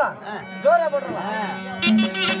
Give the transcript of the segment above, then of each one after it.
போட்டுடலாம் ஜோரா போட்டுடலாம்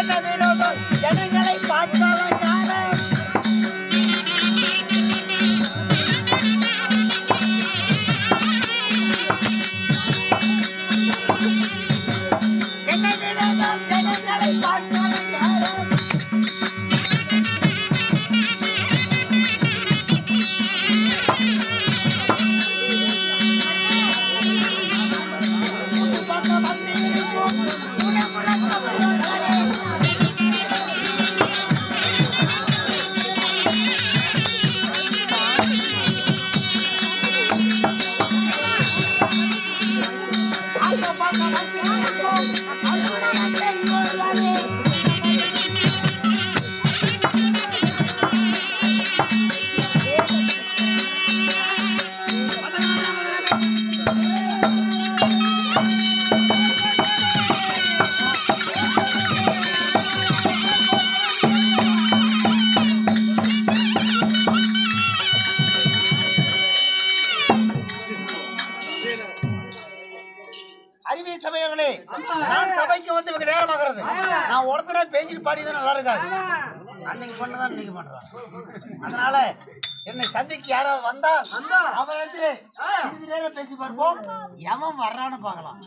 என்ன வினோதம்? ஜனங்களை பார்த்தாலும் யாரும் என்ன வினோதம்? ஜனங்களை பார்த்தாலும் அறிவிய சமயங்களே நான் சபைக்கு வந்து இவங்க நேரமாகிறது நான் ஒருத்தனே பேசிட்டு பாடிதான் நல்லா இருக்காது. அன்னைக்கு பண்ணதான் இன்னைக்கு பண்றான் அதனால என்னை சந்திக்கு யாராவது வந்தா அவன் வந்து பேசி பார்ப்போம். எவன் வர்றான்னு பார்க்கலாம்.